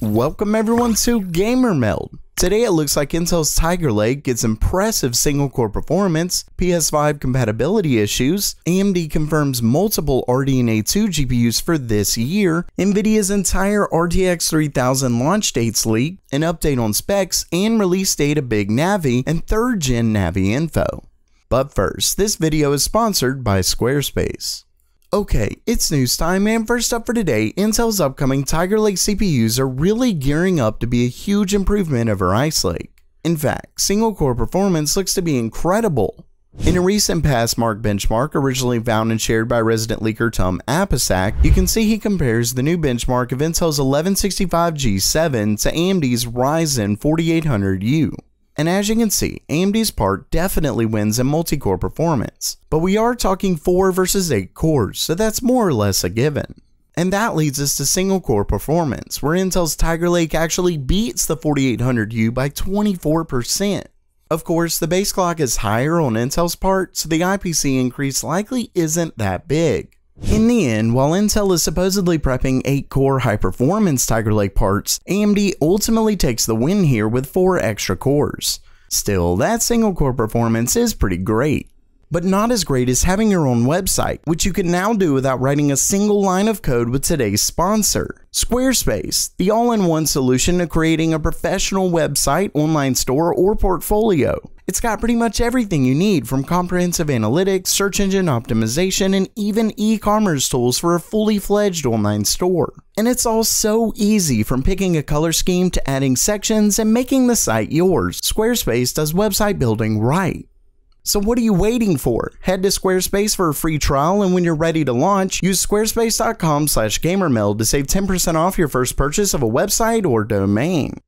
Welcome everyone to Gamer Meld. Today it looks like Intel's Tiger Lake gets impressive single core performance, PS5 compatibility issues, AMD confirms multiple RDNA 2 GPUs for this year, Nvidia's entire RTX 3000 launch dates leak, an update on specs, and release date of Big Navi and 3rd gen Navi info. But first, this video is sponsored by Squarespace. Okay, it's news time, and first up for today, Intel's upcoming Tiger Lake CPUs are really gearing up to be a huge improvement over Ice Lake. In fact, single core performance looks to be incredible. In a recent Passmark benchmark originally found and shared by resident leaker Tum Apisak, you can see he compares the new benchmark of Intel's 1165G7 to AMD's Ryzen 4800U. And as you can see, AMD's part definitely wins in multi-core performance. But we are talking 4 versus 8 cores, so that's more or less a given. And that leads us to single core performance, where Intel's Tiger Lake actually beats the 4800U by 24%. Of course, the base clock is higher on Intel's part, so the IPC increase likely isn't that big. In the end, while Intel is supposedly prepping 8-core high-performance Tiger Lake parts, AMD ultimately takes the win here with 4 extra cores. Still, that single-core performance is pretty great. But not as great as having your own website, which you can now do without writing a single line of code with today's sponsor, Squarespace, the all-in-one solution to creating a professional website, online store, or portfolio. It's got pretty much everything you need from comprehensive analytics, search engine optimization, and even e-commerce tools for a fully fledged online store. And it's all so easy from picking a color scheme to adding sections and making the site yours. Squarespace does website building right. So what are you waiting for? Head to Squarespace for a free trial and when you're ready to launch, use squarespace.com slash gamermeld to save 10% off your first purchase of a website or domain.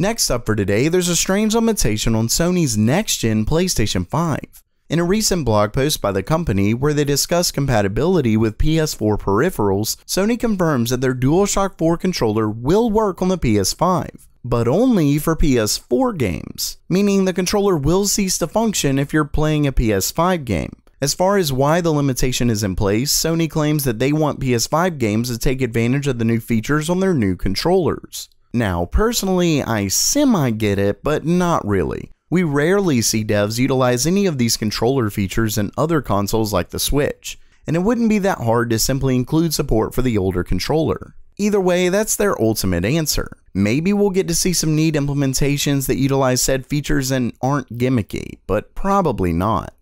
Next up for today, there's a strange limitation on Sony's next-gen PlayStation 5. In a recent blog post by the company where they discuss compatibility with PS4 peripherals, Sony confirms that their DualShock 4 controller will work on the PS5, but only for PS4 games, meaning the controller will cease to function if you're playing a PS5 game. As far as why the limitation is in place, Sony claims that they want PS5 games to take advantage of the new features on their new controllers. Now, personally, I semi get it, but not really. We rarely see devs utilize any of these controller features in other consoles like the Switch, and it wouldn't be that hard to simply include support for the older controller. Either way, that's their ultimate answer. Maybe we'll get to see some neat implementations that utilize said features and aren't gimmicky, but probably not.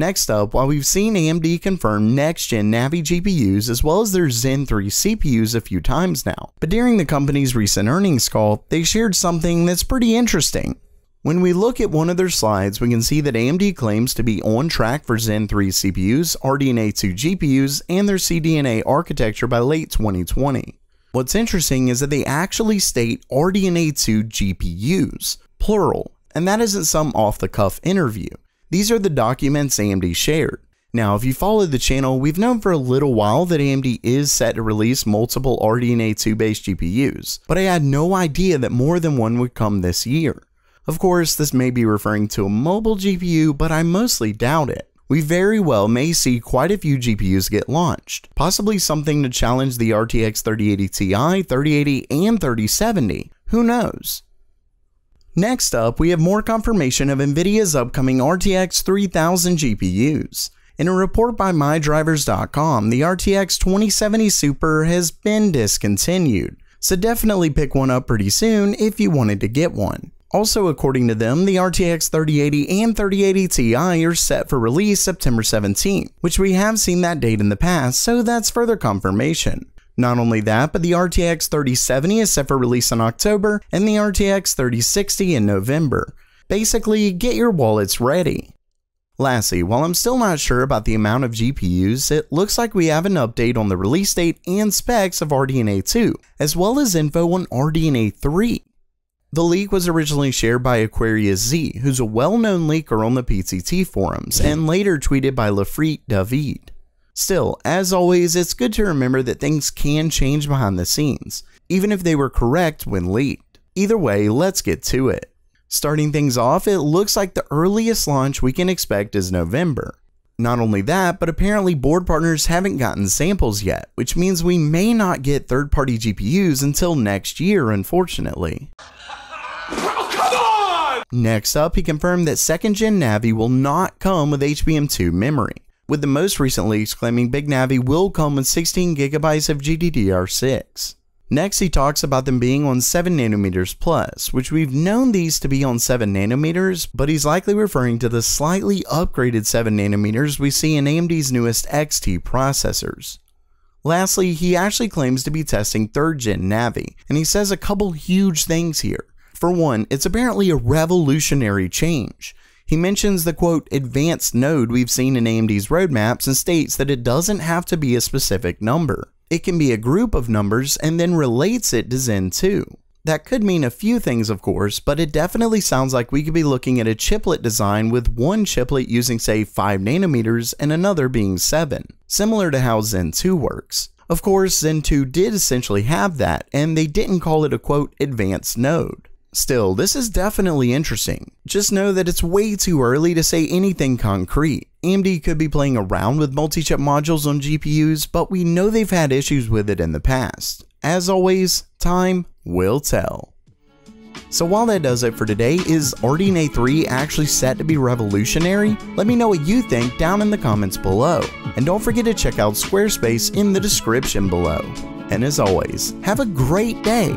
Next up, while we've seen AMD confirm next-gen Navi GPUs as well as their Zen 3 CPUs a few times now, but during the company's recent earnings call, they shared something that's pretty interesting. When we look at one of their slides, we can see that AMD claims to be on track for Zen 3 CPUs, RDNA 2 GPUs, and their CDNA architecture by late 2020. What's interesting is that they actually state RDNA 2 GPUs, plural, and that isn't some off the cuff interview. These are the documents AMD shared. Now, if you follow the channel, we've known for a little while that AMD is set to release multiple RDNA 2 based GPUs, but I had no idea that more than one would come this year. Of course, this may be referring to a mobile GPU, but I mostly doubt it. We very well may see quite a few GPUs get launched, possibly something to challenge the RTX 3080 Ti, 3080, and 3070. Who knows? Next up, we have more confirmation of NVIDIA's upcoming RTX 3000 GPUs. In a report by MyDrivers.com, the RTX 2070 Super has been discontinued, so definitely pick one up pretty soon if you wanted to get one. Also, according to them, the RTX 3080 and 3080 Ti are set for release September 17, which we have seen that date in the past, so that's further confirmation. Not only that, but the RTX 3070 is set for release in October and the RTX 3060 in November. Basically, get your wallets ready. Lastly, while I'm still not sure about the amount of GPUs, it looks like we have an update on the release date and specs of RDNA 2, as well as info on RDNA 3. The leak was originally shared by AquariusZi, who's a well-known leaker on the PTT forums, and later tweeted by Lafrite David. Still, as always, it's good to remember that things can change behind the scenes, even if they were correct when leaked. Either way, let's get to it. Starting things off, it looks like the earliest launch we can expect is November. Not only that, but apparently board partners haven't gotten samples yet, which means we may not get third party GPUs until next year, unfortunately. Next up, he confirmed that 2nd gen Navi will not come with HBM2 memory, with the most recent leaks claiming Big Navi will come with 16GB of GDDR6. Next, he talks about them being on 7nm plus, which we've known these to be on 7nm, but he's likely referring to the slightly upgraded 7nm we see in AMD's newest XT processors. Lastly, he actually claims to be testing 3rd gen Navi, and he says a couple huge things here. For one, it's apparently a revolutionary change. He mentions the quote advanced node we've seen in AMD's roadmaps and states that it doesn't have to be a specific number. It can be a group of numbers and then relates it to Zen 2. That could mean a few things, of course, but it definitely sounds like we could be looking at a chiplet design with one chiplet using, say, 5 nanometers and another being 7, similar to how Zen 2 works. Of course, Zen 2 did essentially have that, and they didn't call it a quote advanced node. Still, this is definitely interesting. Just know that it's way too early to say anything concrete. AMD could be playing around with multi-chip modules on GPUs, but we know they've had issues with it in the past. As always, time will tell. So while that does it for today, is RDNA 3 actually set to be revolutionary? Let me know what you think down in the comments below. And don't forget to check out Squarespace in the description below. And as always, have a great day